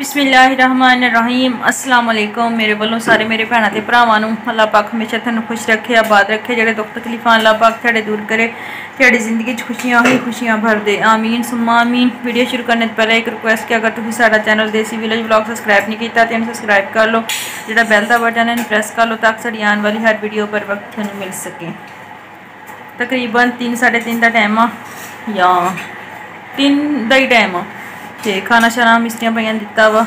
ਬਿਸਮਿਲ੍ਲਾਹਿਰਰਹਿਮਾਨਿਰਰਹੀਮ ਅਸਲਾਮ ਅਲੈਕੁਮ ਮੇਰੇ ਵੱਲੋਂ ਸਾਰੇ ਮੇਰੇ ਭੈਣਾਂ ਤੇ ਭਰਾਵਾਂ ਨੂੰ ਅੱਲਾਹ ਪਾਕ ਹਮੇਸ਼ਾ ਤੁਹਾਨੂੰ ਖੁਸ਼ ਰੱਖੇ ਆਬਾਦ ਰੱਖੇ ਜਿਹੜੇ ਦੁੱਖ ਤਕਲੀਫਾਂ ਅੱਲਾਹ ਪਾਕ ਤੁਹਾਡੇ ਦੂਰ ਕਰੇ ਤੁਹਾਡੀ ਜ਼ਿੰਦਗੀ 'ਚ ਖੁਸ਼ੀਆਂ ਹੀ ਖੁਸ਼ੀਆਂ ਭਰ ਦੇ ਆਮੀਨ ਸੁਮਾ ਆਮੀਨ ਵੀਡੀਓ ਸ਼ੁਰੂ ਕਰਨ ਤੋਂ ਪਹਿਲਾਂ ਇੱਕ ਰਿਕੁਐਸਟ ਕਿ ਅਗਰ ਤੁਸੀਂ ਸਾਡਾ channel Desi village vlog subscribe ਨਹੀਂ ਕੀਤਾ ਤਾਂ ਇਹਨੂੰ ਸਬਸਕ੍ਰਾਈਬ ਕਰ ਲਓ ਜਿਹੜਾ ਬੈਲ ਦਾ ਬਟਨ ਹੈ ਇਹਨੂੰ ਪ੍ਰੈਸ ਕਰ ਲਓ ਤਾਂ ਕਿ ਸਾਡੀ ਆਉਣ ਵਾਲੀ ਹਰ ਵੀਡੀਓ ਪਰ ਵਕਤ ਤੁਹਾਨੂੰ ਮਿਲ ਸਕੇ ਤਕਰੀਬਨ 3 3:30 ਦਾ ਟਾਈਮ ਆ ਜਾਂ 3 ਦਾ ਹੀ ਟਾਈਮ ਆ ਤੇ ਖਾਣਾ ਸ਼ਾਨਾ ਮਿਸਤਰੀਆਂ ਪਈਆਂ ਦਿੱਤਾ ਵਾ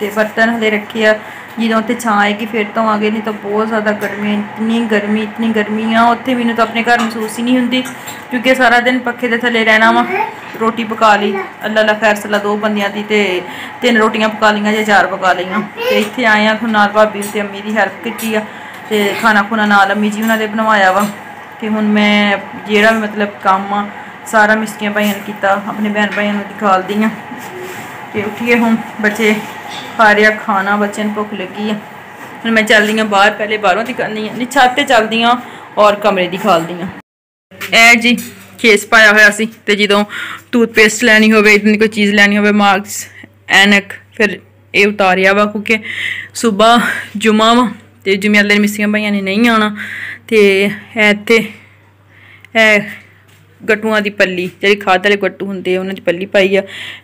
ਤੇ ਬਰਤਨ ਹਲੇ ਰੱਖੇ ਆ। ਜਦੋਂ ਉੱਥੇ ਛਾਂ ਆਏਗੀ, ਫਿਰ ਤੋਂ ਆਗੇ ਨਹੀਂ ਤਾਂ ਬਹੁਤ ਜ਼ਿਆਦਾ ਗਰਮੀ ਇੰਨੀ ਗਰਮੀ ਇਤਨੀ ਗਰਮੀ ਆ। ਉੱਥੇ ਮੈਨੂੰ ਤਾਂ ਆਪਣੇ ਘਰ ਮਹਿਸੂਸ ਹੀ ਨਹੀਂ ਹੁੰਦੀ, ਕਿਉਂਕਿ ਸਾਰਾ ਦਿਨ ਪੱਖੇ ਦੇ ਥੱਲੇ ਰਹਿਣਾ ਵਾ, ਰੋਟੀ ਪਕਾ ਲਈ, ਅੱਲਾ ਲਾ ਖੈਰ ਸਲਾ ਦੋ ਬੰਦਿਆਂ ਦੀ ਤੇ ਤਿੰਨ ਰੋਟੀਆਂ ਪਕਾ ਲਈਆਂ ਜਾਂ ਚਾਰ ਪਕਾ ਲਈਆਂ। ਤੇ ਇੱਥੇ ਆਏ ਆ ਨਾਲ ਭਾਬੀ ਤੇ ਅੰਮੀ ਦੀ ਹੈਲਪ ਕੀਤੀ ਆ ਤੇ ਖਾਣਾ ਖੁਣਾ ਨਾਲ ਅੰਮੀ ਜੀ ਉਹਨਾਂ ਦੇ ਬਣਵਾਇਆ ਵਾ। ਤੇ ਹੁਣ ਮੈਂ ਜਿਹੜਾ ਮਤਲਬ ਕੰਮ ਆ ਸਾਰਾ ਮਿਸਕੀਆਂ ਭਾਈਆਂ ਨੇ ਕੀਤਾ, ਆਪਣੇ ਭੈਣ ਭਾਈਆਂ ਨੂੰ ਦਿਖਾਲਦੀ ਆ ਤੇ ਉੱਠੀਏ ਹੁਣ, ਬੱਚੇ ਖਾ ਰਿਆ ਖਾਣਾ, ਬੱਚਿਆਂ ਨੂੰ ਭੁੱਖ ਲੱਗੀ ਆ। ਹੁਣ ਮੈਂ ਚੱਲਦੀ ਆ ਬਾਹਰ, ਪਹਿਲੇ ਬਾਹਰੋਂ ਦੀ ਕਰਨੀ ਆ ਨਹੀਂ, ਛੱਤ ਤੇ ਚੱਲਦੀ ਆ ਔਰ ਕਮਰੇ ਦੀ ਖਾਲਦੀ ਆ ਐ ਜੀ ਕੇਸ ਪਾਇਆ ਹੋਇਆ ਸੀ ਤੇ ਜਦੋਂ ਟੂਥਪੇਸਟ ਲੈਣੀ ਹੋਵੇ, ਇਤਨੀ ਕੋਈ ਚੀਜ਼ ਲੈਣੀ ਹੋਵੇ, ਮਾਰਕਸ, ਐਨਕ, ਫਿਰ ਇਹ ਉਤਾਰਿਆ ਵਾ ਕਿਉਂਕਿ ਸਵੇਰ ਜੁਮਾ ਵਾ ਤੇ ਜੁਮੇ ਵਾਲੇ ਮਿਸੀਆਂ ਭਾਈਆਂ ਨੇ ਨਹੀਂ ਆਉਣਾ। ਤੇ ਇੱਥੇ ਇਹ ਗਟੂਆਂ ਦੀ ਪੱਲੀ, ਜਿਹੜੀ ਖਾਦ ਵਾਲੇ ਗੱਟੂ ਹੁੰਦੇ ਆ, ਉਹਨਾਂ ਦੀ ਪੱਲੀ ਪਾਈ ਆ।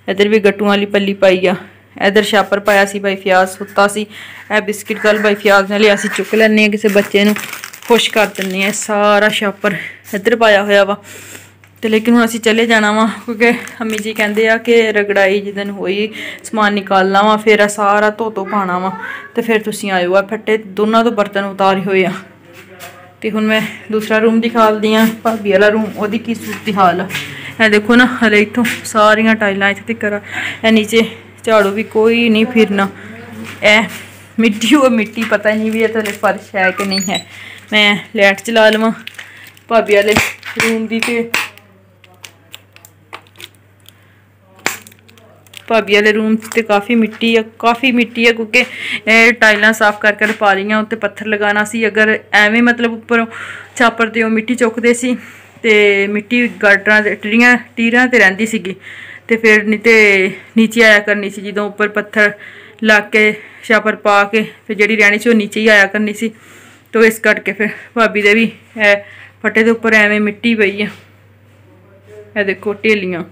ਇਧਰ ਵੀ ਗਟੂਆਂ ਵਾਲੀ ਪੱਲੀ ਪਾਈ ਆ। ਇਧਰ ਸ਼ਾਪਰ ਪਾਇਆ ਸੀ ਬਾਈ ਫਿਆਜ਼, ਸੁੱਤਾ ਸੀ। ਇਹ ਬਿਸਕਿਟ ਕੱਲ ਬਾਈ ਫਿਆਜ਼ ਨੇ ਲਿਆ ਸੀ, ਚੁੱਕ ਲੈਣੇ ਆ ਕਿਸੇ ਬੱਚੇ ਨੂੰ। ਖੁਸ਼ ਕਰ ਦਿੰਨੇ ਆ ਸਾਰਾ ਸ਼ਾਪਰ ਇਧਰ ਪਾਇਆ ਹੋਇਆ ਵਾ। ਤੇ ਲੇਕਿਨ ਹੁਣ ਅਸੀਂ ਚਲੇ ਜਾਣਾ ਵਾ, ਕਿਉਂਕਿ ਅੰਮੀ ਜੀ ਕਹਿੰਦੇ ਆ ਕਿ ਰਗੜਾਈ ਜਿੱਦਨ ਹੋਈ, ਸਮਾਨ ਨਿਕਾਲਣਾ ਵਾ, ਫਿਰ ਆ ਸਾਰਾ ਧੋ ਧੋ ਪਾਣਾ ਵਾ। ਤੇ ਫਿਰ ਤੁਸੀਂ ਆਇਓ ਆ, ਫੱਟੇ ਦੋਨਾਂ ਤੋਂ ਬਰਤਨ ਉਤਾਰੇ ਹੋਏ ਆ। ਤੇ ਹੁਣ ਮੈਂ ਦੂਸਰਾ ਰੂਮ ਦਿਖਾਲਦੀ ਆ ਭਾਬੀ ਵਾਲਾ ਰੂਮ ਉਹਦੀ ਕੀ ਸੂਰਤ ਹਾਲ ਆ। ਇਹ ਦੇਖੋ ਨਾ, ਹਲੇ ਇਥੋਂ ਸਾਰੀਆਂ ਟਾਈਲਾਂ ਇੱਥੇ ਤੱਕ ਇਹ ਨੀਚੇ ਝਾੜੂ ਵੀ ਕੋਈ ਨਹੀਂ ਫਿਰਨਾ। ਇਹ ਮਿੱਟੀ, ਉਹ ਮਿੱਟੀ ਪਤਾ ਨਹੀਂ ਵੀ ਇਹ ਥੱਲੇ ਫਰਸ਼ ਹੈ ਕਿ ਨਹੀਂ ਹੈ। ਮੈਂ ਲਾਈਟ ਚਲਾ ਲਵਾਂ, ਭਾਬੀ ਵਾਲੇ ਰੂਮ ਦੀ ਤੇ ਭਾਬੀ ਵਾਲੇ ਰੂਮ ਤੇ ਕਾਫੀ ਮਿੱਟੀ ਆ, ਕਾਫੀ ਮਿੱਟੀ ਆ ਕਿਉਂਕਿ ਇਹ ਟਾਈਲਾਂ ਸਾਫ਼ ਕਰ ਕਰ ਪਾ ਲਈਆਂ, ਉੱਤੇ ਪੱਥਰ ਲਗਾਉਣਾ ਸੀ। ਅਗਰ ਐਵੇਂ ਮਤਲਬ ਉੱਪਰੋਂ ਛਾਪਰ ਤੇ ਉਹ ਮਿੱਟੀ ਚੁੱਕਦੇ ਸੀ ਤੇ ਮਿੱਟੀ ਗਾਟਰਾਂ ਤੇ ਟੀਰੀਆਂ ਟੀਰਾਂ ਤੇ ਰਹਿੰਦੀ ਸੀਗੀ। ਤੇ ਫਿਰ ਨਹੀਂ ਤੇ ਨੀਚੇ ਆਇਆ ਕਰਨੀ ਸੀ, ਜਦੋਂ ਉੱਪਰ ਪੱਥਰ ਲਾ ਕੇ, ਛਾਪਰ ਪਾ ਕੇ, ਫਿਰ ਜਿਹੜੀ ਰਹਿਣੀ ਸੀ ਉਹ ਨੀਚੇ ਹੀ ਆਇਆ ਕਰਨੀ ਸੀ। ਤੋਂ ਇਸ ਕਰਕੇ ਫਿਰ ਭਾਬੀ ਦੇ ਵੀ ਇਹ ਫੱਟੇ ਦੇ ਉੱਪਰ ਐਵੇਂ ਮਿੱਟੀ ਪਈ ਆ। ਇਹ ਦੇਖੋ ਢੇਲੀਆਂ।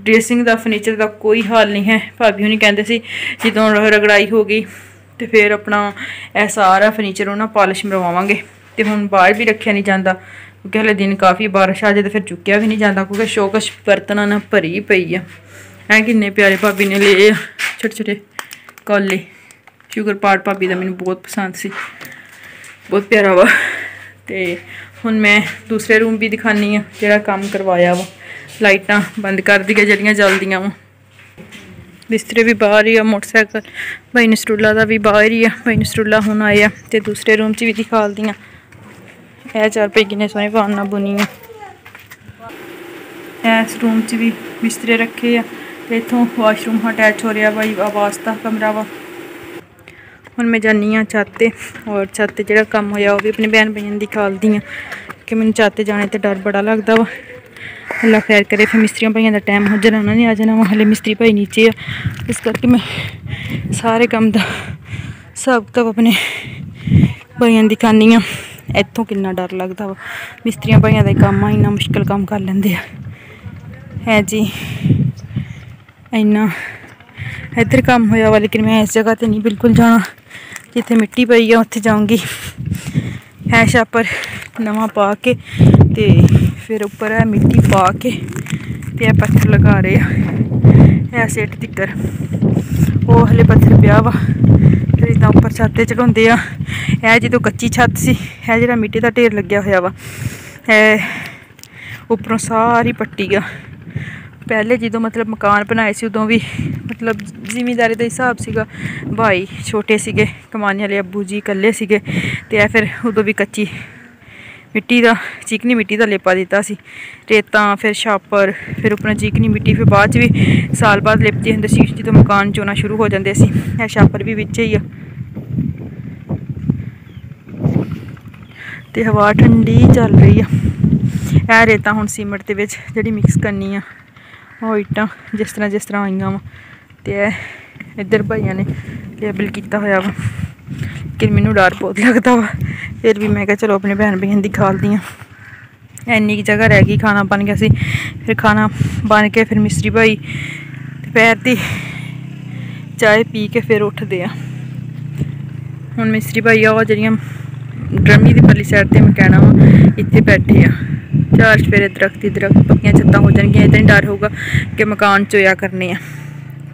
ਡਰੈਸਿੰਗ ਦਾ ਫਰਨੀਚਰ ਦਾ ਕੋਈ ਹਾਲ ਨਹੀਂ ਹੈ। ਭਾਬੀ ਹੁਣੀ ਕਹਿੰਦੇ ਸੀ, ਜਦੋਂ ਰਗੜਾਈ ਹੋ ਗਈ, ਤੇ ਫਿਰ ਆਪਣਾ ਇਹ ਸਾਰਾ ਫਰਨੀਚਰ ਉਹਨਾਂ ਪਾਲਿਸ਼ ਮਰਵਾਵਾਂਗੇ। ਤੇ ਹੁਣ ਬਾਹਰ ਵੀ ਰੱਖਿਆ ਨਹੀਂ ਜਾਂਦਾ। ਕਿਉਂਕਿ ਹਲੇ ਦਿਨ ਕਾਫੀ ਬਾਰਿਸ਼ ਆ ਜੇ ਤੇ ਫਿਰ ਚੁੱਕਿਆ ਵੀ ਨਹੀਂ ਜਾਂਦਾ, ਕਿਉਂਕਿ ਸ਼ੋਕਸ਼ ਬਰਤਨਾਂ ਨਾਲ ਭਰੀ ਪਈ ਆ। ਐ ਕਿੰਨੇ ਪਿਆਰੇ ਭਾਬੀ ਨੇ ਲਏ ਛੋਟੇ ਛੋਟੇ ਕੋਲੇ। ਸ਼ੂਗਰ ਪਾਰਟ ਭਾਬੀ ਦਾ ਮੈਨੂੰ ਬਹੁਤ ਪਸੰਦ ਸੀ। ਬਹੁਤ ਪਿਆਰਾ ਵਾ। ਤੇ ਹੁਣ ਮੈਂ ਦੂਸਰੇ ਰੂਮ ਵੀ ਦਿਖਾਨੀ ਆ, ਜਿਹੜਾ ਕੰਮ ਕਰਵਾਇਆ ਵਾ। ਲਾਈਟਾਂ ਬੰਦ ਕਰ ਦਿਆ ਜਿਹੜੀਆਂ ਜਲਦੀਆਂ ਵਾ। ਬਿਸਤਰੇ ਵੀ ਬਾਹਰ ਹੀ ਆ, ਮੋਟਰਸਾਈਕਲ, ਭਾਈ ਨਸਰੁੱਲਾ ਦਾ ਵੀ ਬਾਹਰ ਹੀ ਆ। ਭਾਈ ਨਸਰੁੱਲਾ ਹੁਣ ਆਇਆ ਤੇ ਦੂਸਰੇ ਰੂਮ 'ਚ ਵੀ ਦਿਖਾਲਦੀਆਂ ਇਹ ਚਾਰ ਪਈ ਕਿਨੇ ਸੋਹਣੇ ਪਾਣ ਨਾਲ ਬੁਣੀ ਇਸ ਰੂਮ 'ਚ ਵੀ ਬਿਸਤਰੇ ਰੱਖੇ ਆ ਤੇ ਇਥੋਂ ਵਾਸ਼ਰੂਮ ਅਟੈਚ ਹੋ ਰਿਹਾ ਬਾਈ ਆਵਾਜ਼ ਦਾ ਕਮਰਾ ਵਾ। ਹੁਣ ਮੈਂ ਜਾਨੀ ਆ ਛੱਤ ਔਰ ਛੱਤ ਤੇ ਜਿਹੜਾ ਕੰਮ ਹੋਇਆ ਉਹ ਵੀ ਆਪਣੇ ਭੈਣ ਭਾਈਆਂ ਦਿਖਾਲਦੀ ਆ ਕਿ ਮੈਨੂੰ ਛੱਤ ਜਾਣੇ ਤੇ ਡਰ ਬੜਾ ਲੱਗਦਾ ਵਾ। ਅੱਲਾ ਖੈਰ ਕਰੇ, ਫਿਰ ਮਿਸਤਰੀਆਂ ਭਾਈਆਂ ਦਾ ਟਾਈਮ ਹੋ ਜਾਣਾ, ਉਹਨਾਂ ਨੇ ਆ ਜਾਣਾ ਵਾ, ਹਲੇ ਮਿਸਤਰੀ ਭਾਈ ਨੀਚੇ ਆ। ਇਸ ਕਰਕੇ ਮੈਂ ਸਾਰੇ ਕੰਮ ਦਾ ਸਭ ਤੋਂ ਆਪਣੇ ਭਾਈਆਂ ਦਿਖਾਨੀ ਆ ਇੱਥੋਂ ਕਿੰਨਾ ਡਰ ਲੱਗਦਾ ਵਾ। ਮਿਸਤਰੀਆਂ ਭਾਈਆਂ ਦਾ ਕੰਮ ਆ, ਇੰਨਾ ਮੁਸ਼ਕਲ ਕੰਮ ਕਰ ਲੈਂਦੇ ਆ। ਹੈ ਜੀ, ਇੰਨਾ ਇੱਧਰ ਕੰਮ ਹੋਇਆ ਵਾ, ਲੇਕਿਨ ਮੈਂ ਇਸ ਜਗ੍ਹਾ ਤੇ ਨਹੀਂ ਬਿਲਕੁਲ ਜਾਣਾ। ਜਿੱਥੇ ਮਿੱਟੀ ਪਈ ਆ, ਉੱਥੇ ਜਾਊਂਗੀ। ਹੈ ਛਾਪਰ ਨਵਾਂ ਪਾ ਕੇ ਤੇ ਫਿਰ ਉੱਪਰ ਹੈ ਮਿੱਟੀ ਪਾ ਕੇ ਤੇ ਇਹ ਪੱਥਰ ਲਗਾ ਰਹੇ ਆ। ਇਹ ਸੇਟ ਤਿੱਕਰ ਉਹ ਹਲੇ ਪੱਥਰ ਪਿਆ ਵਾ ਫਿਰ ਇਦਾਂ ਉੱਪਰ ਛੱਤ ਤੇ ਚੜਾਉਂਦੇ ਆ, ਇਹ ਜਦੋਂ ਕੱਚੀ ਛੱਤ ਸੀ, ਇਹ ਜਿਹੜਾ ਮਿੱਟੀ ਦਾ ਢੇਰ ਲੱਗਿਆ ਹੋਇਆ ਵਾ, ਇਹ ਉੱਪਰੋਂ ਸਾਰੀ ਪੱਟੀ ਆ। ਪਹਿਲੇ ਜਦੋਂ ਮਤਲਬ ਮਕਾਨ ਬਣਾਏ ਸੀ, ਉਦੋਂ ਵੀ ਮਤਲਬ ਜ਼ਿਮੀਦਾਰੀ ਦਾ ਹਿਸਾਬ ਸੀਗਾ। ਭਾਈ ਛੋਟੇ ਸੀਗੇ, ਕਮਾਨੇ ਵਾਲੇ ਅੱਬੂ ਜੀ ਇਕੱਲੇ ਸੀਗੇ ਤੇ ਇਹ ਫਿਰ ਉਦੋਂ ਵੀ ਕੱਚੀ ਮਿੱਟੀ ਦਾ ਚੀਕਨੀ ਮਿੱਟੀ ਦਾ ਲੇਪਾ ਦਿੱਤਾ ਸੀ। ਰੇਤਾਂ, ਫਿਰ ਛਾਪਰ, ਫਿਰ ਉੱਪਰ ਚੀਕਨੀ ਮਿੱਟੀ, ਫਿਰ ਬਾਅਦ ਚ ਵੀ ਸਾਲ ਬਾਅਦ ਲਿਪਦੇ ਹੁੰਦੇ ਸੀ, ਜਦੋਂ ਮਕਾਨ ਚੋਣਾ ਸ਼ੁਰੂ ਹੋ ਜਾਂਦੇ ਸੀ। ਇਹ ਛਾਪਰ ਵੀ ਵਿੱਚ ਹੀ ਆ। ਤੇ ਹਵਾ ਠੰਡੀ ਚੱਲ ਰਹੀ ਆ। ਇਹ ਰੇਤਾਂ ਹੁਣ ਸੀਮਟ ਦੇ ਵਿੱਚ ਜਿਹੜੀ ਮਿਕਸ ਕਰਨੀ ਆ। ਉਹ ਇੱਟਾਂ ਜਿਸ ਤਰ੍ਹਾਂ ਜਿਸ ਤਰ੍ਹਾਂ ਆਈਆਂ ਵਾ। ਤੇ ਇਹ ਇੱਧਰ ਭਾਈਆਂ ਨੇ ਲੇਬਲ ਕੀਤਾ ਹੋਇਆ ਵਾ। ਕਿ ਮੈਨੂੰ ਡਰ ਬਹੁਤ ਲੱਗਦਾ ਵਾ। ਫਿਰ ਵੀ ਮੈਂ ਕਿਹਾ ਚਲੋ ਆਪਣੇ ਭੈਣ ਭੈਣ ਦੀ ਖਾਲਦੀ ਆ ਇੰਨੀ ਕੀ ਜਗ੍ਹਾ ਰਹਿ ਗਈ, ਖਾਣਾ ਬਣ ਗਿਆ ਸੀ। ਫਿਰ ਖਾਣਾ ਬਣ ਕੇ ਫਿਰ ਮਿਸਤਰੀ ਭਾਈ ਦੁਪਹਿਰ ਦੀ ਚਾਹ ਪੀ ਕੇ ਫਿਰ ਉੱਠਦੇ ਆ। ਹੁਣ ਮਿਸਤਰੀ ਭਾਈ ਆ ਜਿਹੜੀਆਂ ਡਰਮੀ ਦੀ ਪਰਲੀ ਸਾਈਡ ਤੇ ਮੈਂ ਕਹਿਣਾ ਵਾ, ਇੱਥੇ ਬੈਠੇ ਆ। ਚਾਰ ਸਵੇਰੇ ਦਰਖਤ ਹੀ ਦਰਖਤ, ਪੱਕੀਆਂ ਛੱਤਾਂ ਹੋ ਜਾਣਗੀਆਂ ਇਦਾਂ ਹੀ ਡਰ ਹੋਊਗਾ ਕਿ ਮਕਾਨ ਚੋਇਆ ਕਰਨੇ ਆ।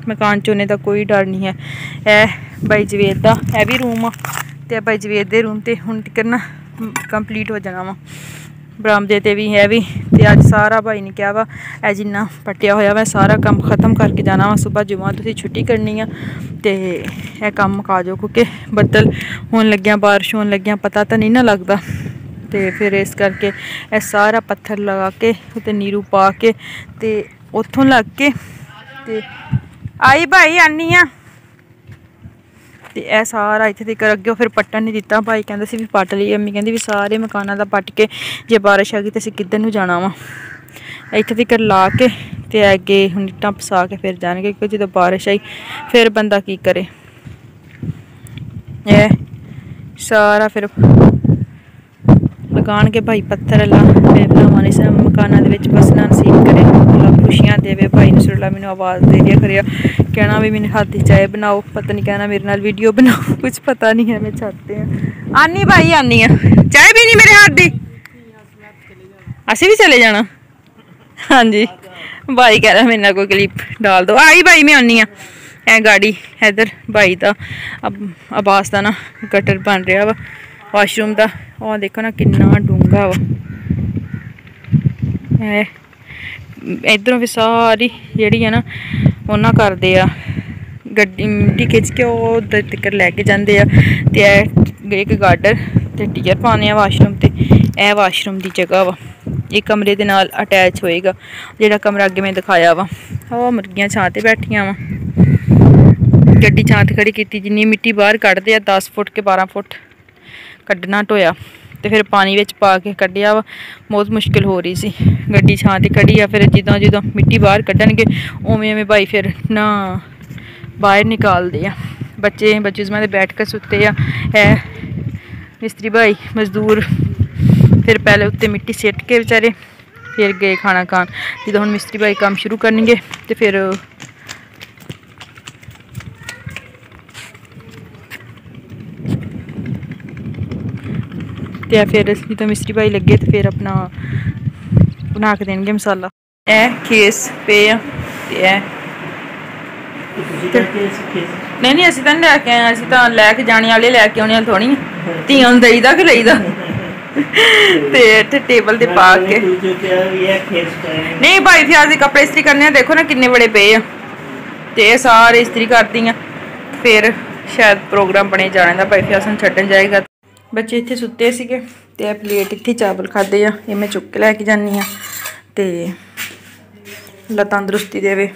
ਮਕਾਨ ਚੋਨੇ ਦਾ ਕੋਈ ਡਰ ਨਹੀਂ ਹੈ। ਇਹ ਬਾਈ ਜਵੇਦ ਦਾ, ਇਹ ਵੀ ਰੂਮ ਆ। ਤੇ ਇਹ ਬਾਈ ਜਵੇਦ ਦੇ ਰੂਮ ਤੇ ਹੁਣ ਤੱਕ ਨਾ ਕੰਪਲੀਟ ਹੋ ਜਾਣਾ ਵਾ। ਬਰਾਮਦੇ ਤੇ ਵੀ ਹੈ ਵੀ, ਤੇ ਅੱਜ ਸਾਰਾ ਭਾਈ ਨੇ ਕਿਹਾ ਵਾ, ਇਹ ਜਿੰਨਾ ਪੱਟਿਆ ਹੋਇਆ ਵਾ, ਸਾਰਾ ਕੰਮ ਖਤਮ ਕਰਕੇ ਜਾਣਾ ਵਾ, ਸਵੇਰ ਜੁਮਾ ਤੁਸੀਂ ਛੁੱਟੀ ਕਰਨੀ ਆ, ਤੇ ਇਹ ਕੰਮ ਮੁਕਾ ਜਾਓ ਕਿਉਂਕਿ ਬੱਦਲ ਹੋਣ ਲੱਗਿਆ, ਬਾਰਿਸ਼ ਹੋਣ ਲੱਗਿਆ, ਪਤਾ ਤਾਂ ਨਹੀਂ ਨਾ ਲੱਗਦਾ। ਤੇ ਫਿਰ ਇਸ ਕਰਕੇ ਇਹ ਸਾਰਾ ਪੱਥਰ ਲਗਾ ਕੇ, ਉਤੇ ਨੀਰੂ ਪਾ ਕੇ, ਤੇ ਉੱਥੋਂ ਲੱਗ ਕੇ, ਤੇ ਆਈ ਭਾਈ, ਆਨੀ ਆ। ਤੇ ਇਹ ਸਾਰਾ ਇੱਥੇ ਤੱਕ ਅੱਗੇ ਫਿਰ ਪੱਟਣ ਨਹੀਂ ਦਿੱਤਾ। ਭਾਈ ਕਹਿੰਦਾ ਸੀ ਵੀ ਪੱਟ ਲਈ ਅੰਮੀ ਕਹਿੰਦੀ ਵੀ ਸਾਰੇ ਮਕਾਨਾਂ ਦਾ ਪੱਟ ਕੇ ਜੇ ਬਾਰਿਸ਼ ਆ ਗਈ ਤੇ ਅਸੀਂ ਕਿੱਧਰ ਨੂੰ ਜਾਣਾ ਵਾ। ਇੱਥੇ ਤੱਕ ਲਾ ਕੇ ਤੇ ਅੱਗੇ ਹੁਣ ਇੱਟਾਂ ਪਸਾ ਕੇ ਫਿਰ ਜਾਣਗੇ ਕਿਉਂਕਿ ਜਦੋਂ ਬਾਰਿਸ਼ ਆਈ ਫਿਰ ਬੰਦਾ ਕੀ ਕਰੇ। ਇਹ ਸਾਰਾ ਫਿਰ ਲਗਾਣਗੇ ਭਾਈ ਪੱਥਰ ਅੱਲਾ। ਮੇਰੇ ਭਰਾਵਾਂ ਨੇ ਸਭ ਮਕਾਨਾਂ ਦੇ ਵਿੱਚ ਬਸਣਾ ਨਸੀਬ ਕਰੇ ਅੱਲਾ ਖੁਸ਼ੀਆਂ ਦੇਵੇ। ਭਾਈ ਨਸਰੁੱਲਾ ਮੈਨੂੰ ਆਵਾਜ਼ ਦੇ ਦਿਆ ਕਰਿਆ। ਕਹਿਣਾ ਵੀ ਮੈਨੂੰ ਹੱਥ ਦੀ ਚਾਹ ਬਣਾਓ। ਪਤਾ ਨਹੀਂ ਕਹਿਣਾ ਮੇਰੇ ਨਾਲ ਵੀਡੀਓ ਬਣਾਓ। ਕੁਝ ਪਤਾ ਨਹੀਂ ਹੈ, ਮੈਂ ਚਾਹਤੇ ਆ। ਆਨੀ ਭਾਈ, ਆਨੀ ਆ। ਚਾਹ ਵੀ ਨਹੀਂ ਮੇਰੇ ਹੱਥ ਦੀ। ਅਸੀਂ ਵੀ ਚਲੇ ਜਾਣਾ। ਹਾਂਜੀ। ਭਾਈ ਕਹਿ ਰਿਹਾ ਮੇਰੇ ਨਾਲ ਕੋਈ ਕਲਿੱਪ ਡਾਲ ਦੋ। ਆਈ ਭਾਈ, ਮੈਂ ਆਨੀ ਆ। ਐ ਗਾੜੀ, ਇਧਰ। ਭਾਈ ਦਾ ਅਬ- ਦਾ ਨਾ ਗਟਰ ਬਣ ਰਿਹਾ ਵਾ। ਵਾਸ਼ਰੂਮ ਦਾ। ਉਹ ਦੇਖੋ ਨਾ ਕਿੰਨਾ ਡੂੰਘਾ ਵਾ। ਐ, ਇਧਰੋਂ ਵੀ ਸਾਰੀ ਜਿਹੜੀ ਹੈ ਨਾ, ਉਹਨਾਂ ਕਰਦੇ ਆ। ਗੱਡੀ, ਮਿੱਟੀ ਖਿੱਚ ਕੇ ਉਹ ਉੱਧਰ ਤੱਕ ਲੈ ਕੇ ਜਾਂਦੇ ਆ। ਤੇ ਇਹ ਇੱਕ ਗਾਰਡਨ ਤੇ ਟੀਅਰ ਪਾਉਂਦੇ ਆ ਵਾਸ਼ਰੂਮ ਤੇ। ਇਹ ਵਾਸ਼ਰੂਮ ਦੀ ਜਗ੍ਹਾ ਵਾ। ਇਹ ਕਮਰੇ ਦੇ ਨਾਲ ਅਟੈਚ ਹੋਏਗਾ, ਜਿਹੜਾ ਕਮਰਾ ਅੱਗੇ ਮੈਂ ਦਿਖਾਇਆ ਵਾ। ਉਹ ਮੁਰਗੀਆਂ ਛਾਂ ਤੇ ਬੈਠੀਆਂ ਵਾ। ਗੱਡੀ ਛਾਂ ਤੇ ਖੜੀ ਕੀਤੀ, ਜਿੰਨੀ ਮਿੱਟੀ ਬਾਹਰ ਕੱਢਦੇ ਆ 10 ਫੁੱਟ ਕੇ 12 ਫੁੱਟ। ਕੱਢਣਾ ਢੋਇਆ ਤੇ ਫਿਰ ਪਾਣੀ ਵਿੱਚ ਪਾ ਕੇ ਕੱਢਿਆ ਵਾ। ਬਹੁਤ ਮੁਸ਼ਕਿਲ ਹੋ ਰਹੀ ਸੀ। ਗੱਡੀ ਛਾਂ ਤੇ ਖੜੀ ਆ, ਫਿਰ ਜਿੱਦਾਂ ਜਿੱਦਾਂ ਮਿੱਟੀ ਬਾਹਰ ਕੱਢਣਗੇ, ਉਵੇਂ ਉਵੇਂ ਭਾਈ ਫਿਰ ਨਾ ਬਾਹਰ ਨਿਕਾਲਦੇ ਆ। ਬੱਚੇ ਬੱਚੇ ਉਸਮਾਂ ਦੇ ਬੈਠ ਕੇ ਸੁੱਤੇ ਆ। ਹੈ ਮਿਸਤਰੀ ਭਾਈ, ਮਜ਼ਦੂਰ। ਫਿਰ ਪਹਿਲੇ ਉੱਤੇ ਮਿੱਟੀ ਸਿੱਟ ਕੇ ਵਿਚਾਰੇ, ਫਿਰ ਗਏ ਖਾਣਾ ਖਾਣ। ਜਦੋਂ ਹੁਣ ਮਿਸਤਰੀ ਭਾਈ ਕੰਮ ਸ਼ੁਰੂ ਕਰਨਗੇ ਤੇ ਫਿਰ ਤੇ ਆ ਫਿਰ ਜਦੋਂ ਮਿਸਤਰੀ ਭਾਈ ਲੱਗੇ ਤੇ ਫਿਰ ਆਪਣਾ ਬਣਾ ਕੇ ਦੇਣਗੇ ਮਸਾਲਾ। ਇਹ ਖੇਸ ਪਏ ਆ ਤੇ ਇਹ। ਨਹੀਂ ਨਹੀਂ ਅਸੀਂ ਤਾਂ ਲੈ ਕੇ ਆਏ ਅਸੀਂ ਤਾਂ ਲੈ ਕੇ ਜਾਣੇ ਵਾਲੇ ਲੈ ਕੇ ਆਉਣੇ ਵਾਲੇ ਥੋੜੀ ਧੀਆਂ ਨੂੰ ਦੇਈਦਾ ਕਿ ਲਈਦਾ? ਤੇ ਇੱਥੇ ਟੇਬਲ ਤੇ ਪਾ ਕੇ। ਨਹੀਂ ਭਾਈ ਫਿਰ ਦੇ ਕੱਪੜੇ ਇਸਤਰੀ ਕਰਨੇ ਆ ਦੇਖੋ ਨਾ ਕਿੰਨੇ ਬੜੇ ਪਏ ਆ। ਤੇ ਇਹ ਸਾਰੇ ਇਸਤਰੀ ਕਰਦੀ ਆ। ਫਿਰ ਸ਼ਾਇਦ ਪ੍ਰੋਗਰਾਮ ਬਣੇ ਜਾਣੇ ਦਾ ਭਾਈ ਫਿਆਸਨ ਛੱਡਣ ਜਾਏਗਾ। ਬੱਚੇ ਇੱਥੇ ਸੁੱਤੇ ਸੀਗੇ ਤੇ ਇਹ ਪਲੇਟ ਇੱਥੇ ਚਾਵਲ ਖਾਦੇ ਆ ਇਹ ਮੈਂ ਚੁੱਕ ਕੇ ਲੈ ਕੇ ਜਾਨੀ ਆ ਤੇ ਅੱਲਾ ਤੰਦਰੁਸਤੀ ਦੇਵੇ।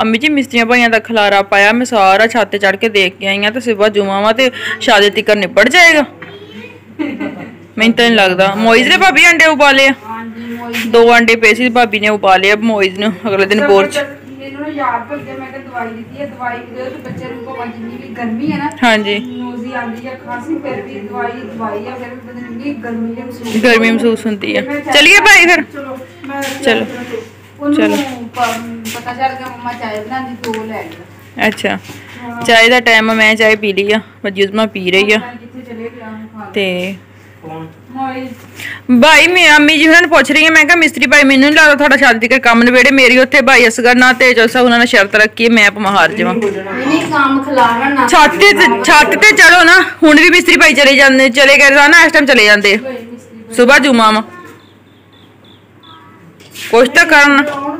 ਅੰਮੀ ਜੀ ਮਿਸਤਰੀਆਂ ਭਾਈਆਂ ਦਾ ਖਲਾਰਾ ਪਾਇਆ ਮੈਂ ਸਾਰਾ ਛੱਤ ਤੇ ਚੜ ਕੇ ਦੇਖ ਕੇ ਆਈ ਆ ਤੇ ਸਿਵਾ ਜੁਮਾਵਾ ਤੇ ਸ਼ਾਦੀ ਤਿਕਰ ਨਿਪਟ ਜਾਏਗਾ। ਮੈਨੂੰ ਤਾਂ ਨਹੀਂ ਲੱਗਦਾ। ਮੋਇਜ਼ ਨੇ ਭਾਬੀ ਅੰਡੇ ਉਬਾਲੇ ਆ? ਦੋ ਅੰਡੇ ਪਏ ਸੀ ਭਾਬੀ ਨੇ ਉਬਾਲੇ ਆ ਮੋਇਜ਼ ਨੂੰ ਅਗਲੇ ਦਿਨ ਬੋਰ ਚ। ਯਾਦ ਭੁੱਲ ਗਿਆ ਮੈਂ ਕਿ ਦਵਾਈ ਦਿੱਤੀ ਹੈ ਦਵਾਈ ਦੇ ਤੇ ਬੱਚੇ ਨੂੰ ਭਾਵੇਂ ਜਿੰਨੀ ਵੀ ਗਰਮੀ ਹੈ ਨਾ ਹਾਂਜੀ ਨੋਜ਼ੀ ਆਂਦੀ ਹੈ ਖਾਂਸੀ ਫਿਰ ਵੀ ਦਵਾਈ ਦਵਾਈ ਆ ਫਿਰ ਵੀ ਪਤਾ ਨਹੀਂ ਗਰਮੀ ਦੇ ਮਹਿਸੂਸ ਗਰਮੀ ਮਹਿਸੂਸ ਹੁੰਦੀ ਆ ਚਲਿਏ ਭਾਈ ਫਿਰ ਚਲੋ ਮੈਂ ਚਲੋ। ਉਹਨੂੰ ਚਲੋ। ਪ- ਪਤਾ ਚੱਲ ਗਿਆ ਮੰਮਾ ਚਾਹ ਬਣਾਉਂਦੀ ਦੋ ਲੈ ਗਿਆ ਅੱਛਾ ਚਾਹ ਦਾ ਟਾਈਮ ਮੈਂ ਚਾਹ ਪੀ ਲਈ ਆ ਮਜੂਦਮਾ ਪੀ ਰਹੀ ਆ ਕਿੱਥੇ ਚਲੇ ਗਿਆ ਉਹਨੂੰ ਖਾ ਤੇ ਮੋਈ ਭਾਈ ਮੈਂ ਅੰਮੀ ਜੀ ਉਹਨਾਂ ਨੂੰ ਪੁੱਛ ਰਹੀ ਹਾਂ ਮੈਂ ਕਿਹਾ ਮਿਸਤਰੀ ਭਾਈ ਮੈਨੂੰ ਨਹੀਂ ਲੱਗਦਾ ਤੁਹਾਡਾ ਸ਼ਾਦੀ ਦੇ ਕੰਮ ਨਵੇੜੇ ਮੇਰੀ ਉੱਥੇ ਭਾਈ ਅਸਗਰ ਨਾ ਤੇ ਜਲਸਾ ਉਹਨਾਂ ਨੇ ਸ਼ਰਤ ਰੱਖੀ ਹੈ, ਮੈਂ ਭਾਵੇਂ ਹਾਰ ਜਾਵਾਂ। ਨਹੀਂ ਕੰਮ ਖਲਾਣਾ ਨਾ। ਛੱਤ ਤੇ ਛੱਤ ਤੇ ਚੜੋ ਨਾ ਹੁਣ ਵੀ ਮਿਸਤਰੀ ਭਾਈ ਚਲੇ ਜਾਂਦੇ ਚਲੇ ਗਏ ਰੋਜ਼ਾਨਾ ਇਸ ਟਾਈਮ ਚਲੇ ਜਾਂਦੇ। ਸਵੇਰ ਜੁਮਾ ਕੁਛ ਤਾਂ ਕਰਨ। ਕੌਣ?